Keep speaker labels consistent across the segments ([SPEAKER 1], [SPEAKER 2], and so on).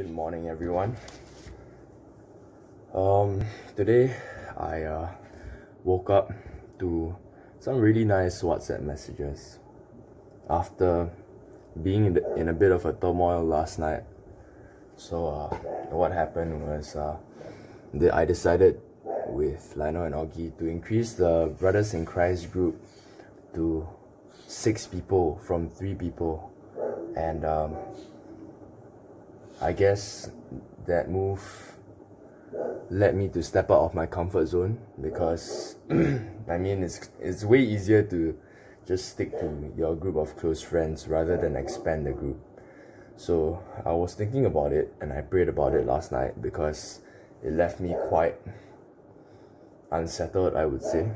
[SPEAKER 1] Good morning, everyone. Um, today I uh, woke up to some really nice WhatsApp messages after being in, the, in a bit of a turmoil last night. So, uh, what happened was uh, I decided with Lionel and Augie to increase the Brothers in Christ group to six people from three people, and um, I guess that move led me to step out of my comfort zone because I mean it's it's way easier to just stick to your group of close friends rather than expand the group. So I was thinking about it and I prayed about it last night because it left me quite unsettled I would say.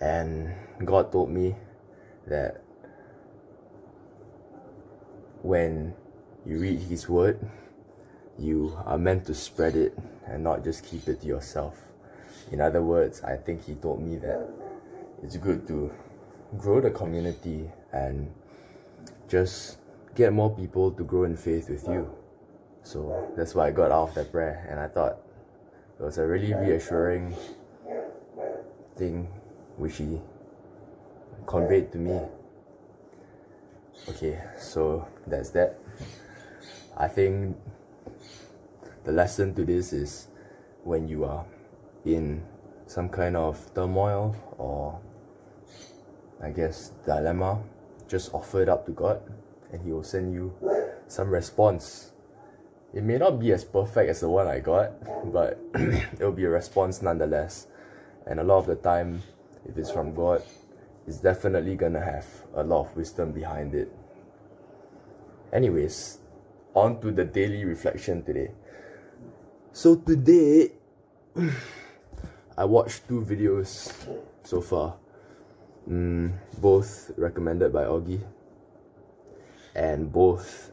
[SPEAKER 1] And God told me that when you read His Word, you are meant to spread it and not just keep it to yourself. In other words, I think He told me that it's good to grow the community and just get more people to grow in faith with you. So that's why I got out of that prayer and I thought it was a really reassuring thing which he conveyed to me. Okay, so that's that. I think the lesson to this is when you are in some kind of turmoil or I guess dilemma, just offer it up to God and He will send you some response. It may not be as perfect as the one I got, but it will be a response nonetheless. And a lot of the time, if it's from God, it's definitely gonna have a lot of wisdom behind it. Anyways, on to the daily reflection today. So today, I watched two videos so far, mm, both recommended by Augie, and both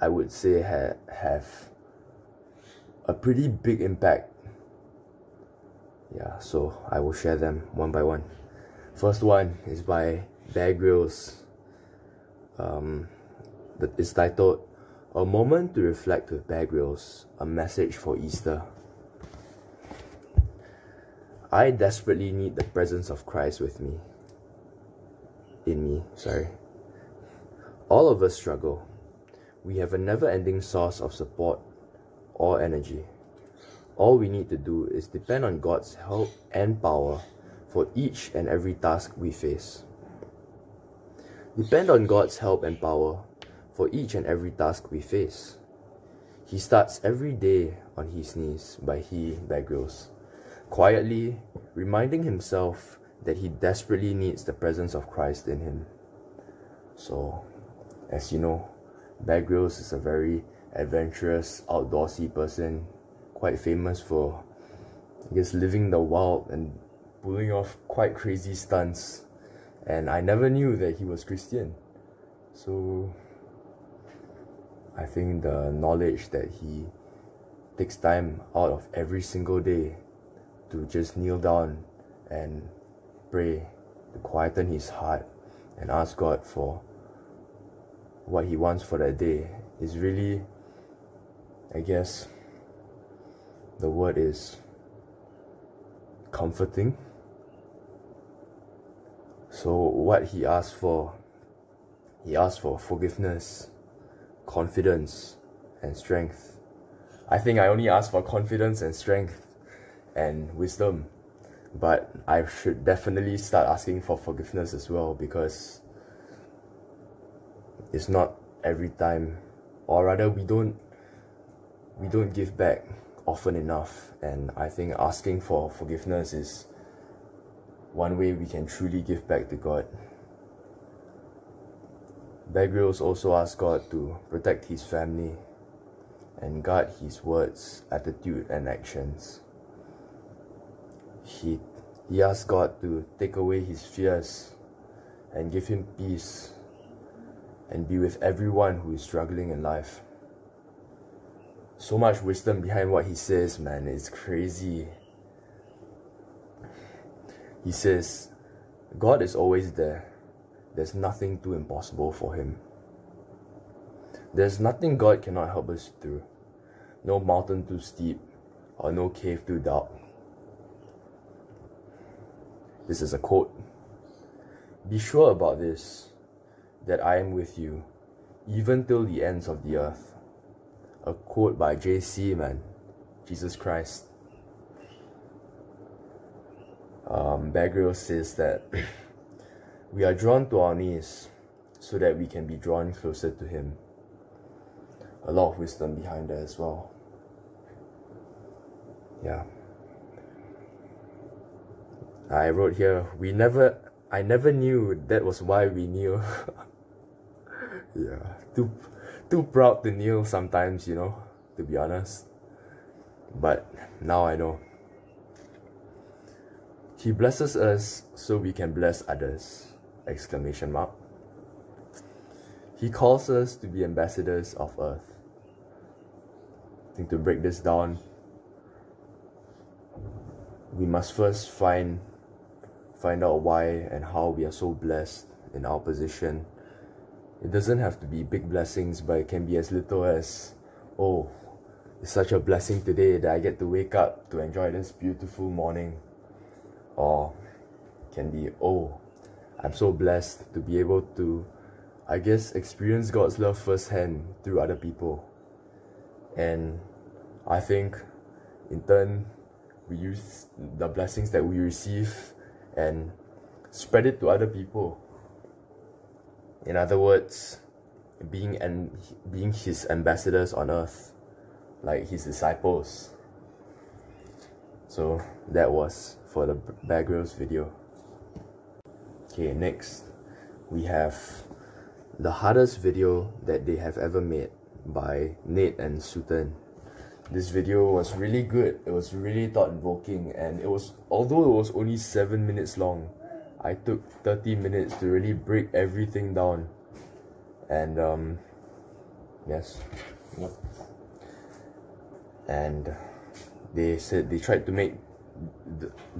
[SPEAKER 1] I would say ha have a pretty big impact. Yeah, so I will share them one by one. First one is by Bear Grylls. Um, it's titled a moment to reflect with Bear Grylls, a message for Easter. I desperately need the presence of Christ with me. In me, sorry. All of us struggle. We have a never ending source of support or energy. All we need to do is depend on God's help and power for each and every task we face. Depend on God's help and power for each and every task we face. He starts every day on his knees by he Grylls, quietly reminding himself that he desperately needs the presence of Christ in him. So, as you know, Bear Grylls is a very adventurous, outdoorsy person, quite famous for, I guess, living the wild and pulling off quite crazy stunts. And I never knew that he was Christian. So, I think the knowledge that he takes time out of every single day to just kneel down and pray, to quieten his heart and ask God for what he wants for that day is really, I guess, the word is comforting. So, what he asked for, he asked for forgiveness confidence and strength. I think I only ask for confidence and strength and wisdom, but I should definitely start asking for forgiveness as well because it's not every time, or rather, we don't we don't give back often enough, and I think asking for forgiveness is one way we can truly give back to God. Bear also asked God to protect his family and guard his words, attitude, and actions. He, he asked God to take away his fears and give him peace and be with everyone who is struggling in life. So much wisdom behind what he says, man. It's crazy. He says, God is always there there's nothing too impossible for him. There's nothing God cannot help us through. No mountain too steep or no cave too dark. This is a quote. Be sure about this, that I am with you, even till the ends of the earth. A quote by J.C. Man, Jesus Christ. Um, says that we are drawn to our knees so that we can be drawn closer to Him. A lot of wisdom behind that as well. Yeah. I wrote here, we never, I never knew that was why we knew. yeah, too, too proud to kneel sometimes, you know, to be honest. But now I know. He blesses us so we can bless others! Exclamation mark. He calls us to be ambassadors of earth. I think to break this down, we must first find find out why and how we are so blessed in our position. It doesn't have to be big blessings, but it can be as little as, oh, it's such a blessing today that I get to wake up to enjoy this beautiful morning or can be oh i'm so blessed to be able to i guess experience god's love firsthand through other people. And i think in turn we use the blessings that we receive and spread it to other people. In other words being and being his ambassadors on earth like his disciples. So that was for the Bear video. Okay, next we have the hardest video that they have ever made by Nate and Sutton. This video was really good. It was really thought-provoking and it was although it was only 7 minutes long, I took 30 minutes to really break everything down. And um yes. And they said they tried to make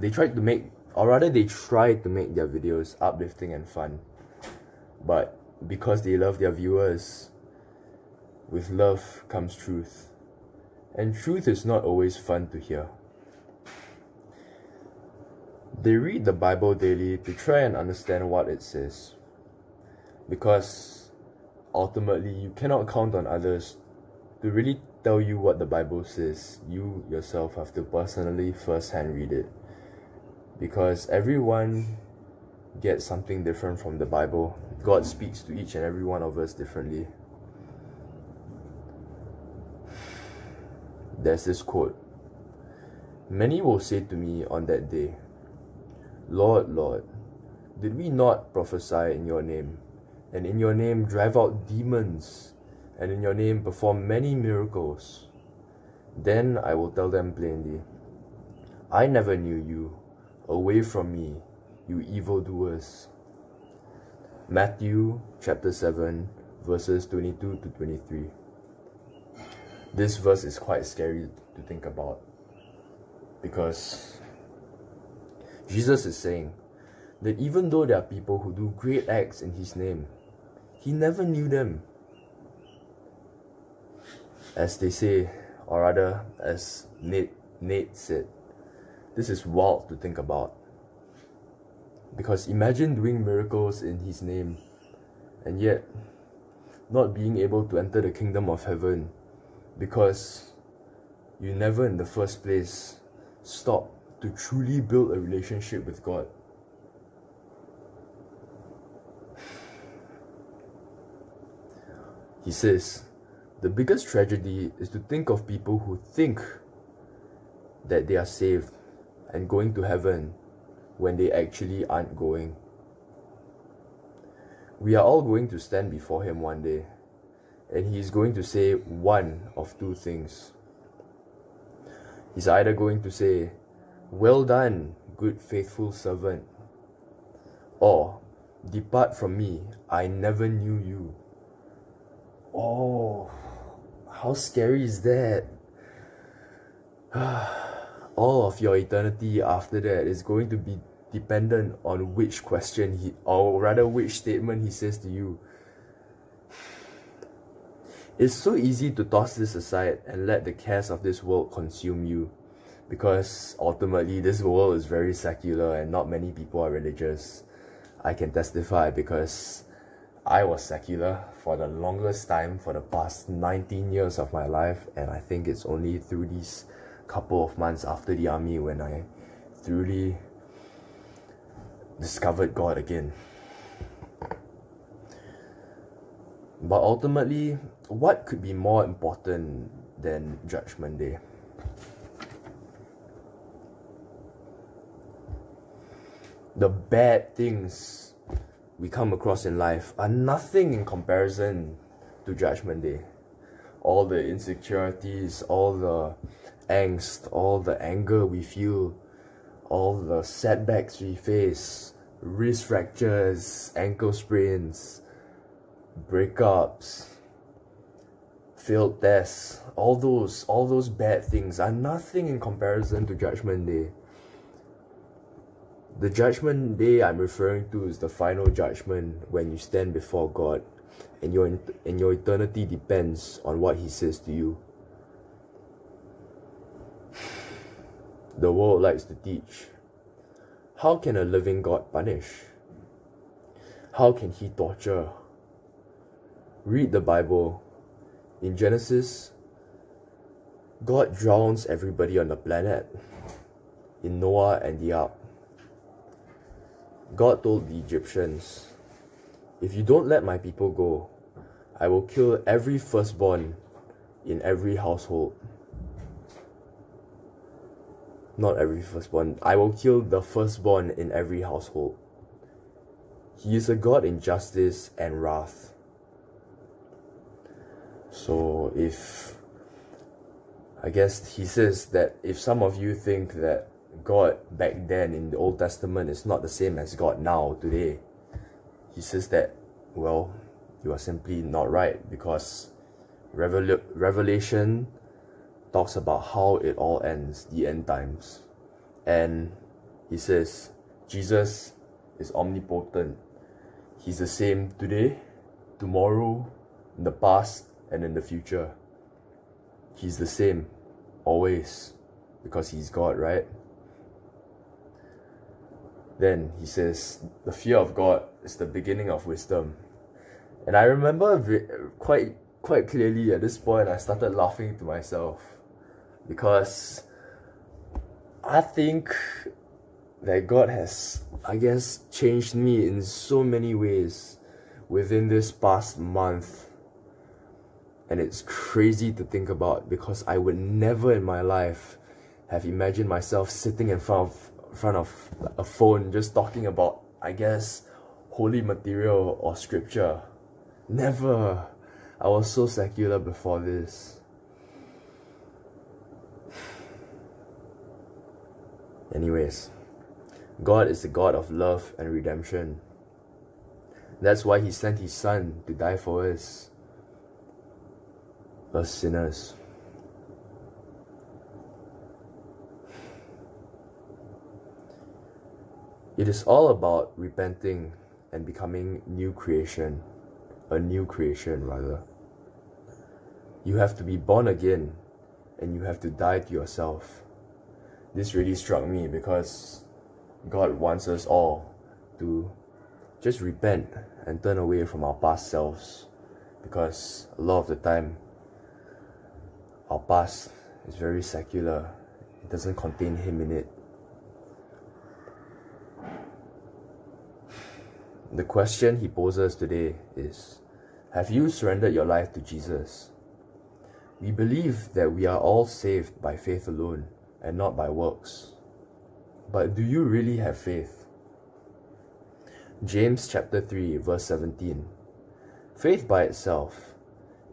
[SPEAKER 1] they tried to make or rather they try to make their videos uplifting and fun. But because they love their viewers with love comes truth. And truth is not always fun to hear. They read the bible daily to try and understand what it says. Because ultimately you cannot count on others to really tell you what the Bible says, you yourself have to personally first hand read it. Because everyone gets something different from the Bible. God speaks to each and every one of us differently. There's this quote Many will say to me on that day, Lord, Lord, did we not prophesy in your name, and in your name drive out demons? and in your name perform many miracles. Then I will tell them plainly, I never knew you. Away from me, you evildoers. Matthew chapter 7, verses 22 to 23. This verse is quite scary to think about because Jesus is saying that even though there are people who do great acts in His name, He never knew them as they say, or rather, as Nate, Nate said, this is wild to think about. Because imagine doing miracles in His name and yet not being able to enter the kingdom of heaven because you never in the first place stop to truly build a relationship with God. He says, the biggest tragedy is to think of people who think that they are saved and going to heaven when they actually aren't going. We are all going to stand before Him one day, and He is going to say one of two things. He's either going to say, Well done, good faithful servant, or Depart from me, I never knew you. Oh. How scary is that? Ah. All of your eternity after that is going to be dependent on which question he, or rather which statement he says to you. It's so easy to toss this aside and let the cares of this world consume you because ultimately this world is very secular and not many people are religious. I can testify because I was secular for the longest time for the past 19 years of my life and I think it's only through these couple of months after the army when I truly discovered God again. But ultimately, what could be more important than Judgment Day? The bad things we come across in life are nothing in comparison to Judgment Day. All the insecurities, all the angst, all the anger we feel, all the setbacks we face, wrist fractures, ankle sprains, breakups, failed tests, all those, all those bad things are nothing in comparison to Judgment Day. The Judgment Day I'm referring to is the final judgment when you stand before God and your, and your eternity depends on what He says to you. The world likes to teach. How can a living God punish? How can He torture? Read the Bible. In Genesis, God drowns everybody on the planet. In Noah and the ark, God told the Egyptians, If you don't let my people go, I will kill every firstborn in every household. Not every firstborn. I will kill the firstborn in every household. He is a God in justice and wrath. So if I guess he says that if some of you think that God back then in the Old Testament is not the same as God now today, he says that well, you are simply not right because Revel Revelation talks about how it all ends, the end times. And he says Jesus is omnipotent. He's the same today, tomorrow, in the past, and in the future. He's the same, always, because he's God, right? Then he says, the fear of God is the beginning of wisdom. And I remember quite quite clearly at this point, I started laughing to myself because I think that God has, I guess, changed me in so many ways within this past month and it's crazy to think about because I would never in my life have imagined myself sitting in front of front of a phone just talking about I guess holy material or scripture. Never. I was so secular before this. Anyways, God is the God of love and redemption. That's why He sent His Son to die for us us sinners. It is all about repenting and becoming new creation, a new creation rather. You have to be born again and you have to die to yourself. This really struck me because God wants us all to just repent and turn away from our past selves because a lot of the time our past is very secular. It doesn't contain Him in it. The question he poses today is Have you surrendered your life to Jesus? We believe that we are all saved by faith alone and not by works. But do you really have faith? James chapter 3 verse 17 Faith by itself,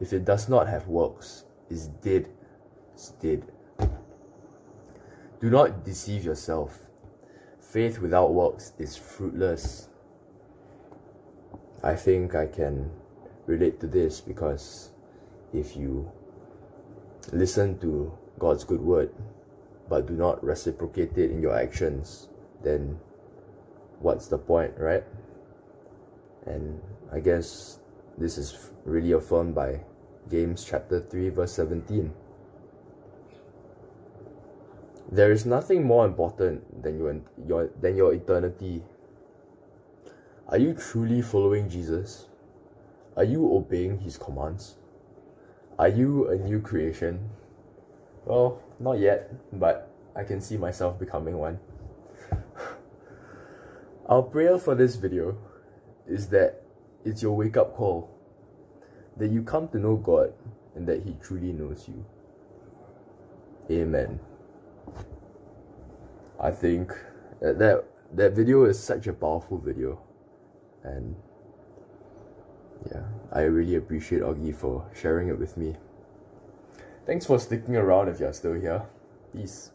[SPEAKER 1] if it does not have works, is dead. It's dead. Do not deceive yourself. Faith without works is fruitless. I think I can relate to this because if you listen to God's good word but do not reciprocate it in your actions, then what's the point, right? And I guess this is really affirmed by James chapter 3 verse 17. There is nothing more important than your, your than your eternity. Are you truly following Jesus? Are you obeying his commands? Are you a new creation? Well, not yet, but I can see myself becoming one. Our prayer for this video is that it's your wake up call. That you come to know God and that He truly knows you. Amen. I think that that, video is such a powerful video. And yeah, I really appreciate Augie for sharing it with me. Thanks for sticking around if you're still here. Peace.